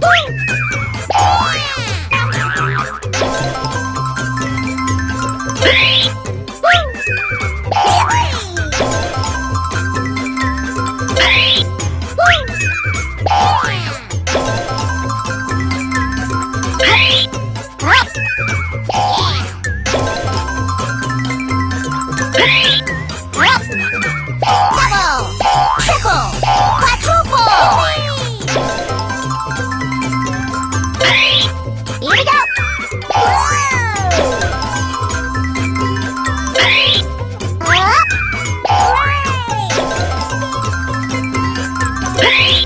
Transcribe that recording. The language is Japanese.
Hey! Hey!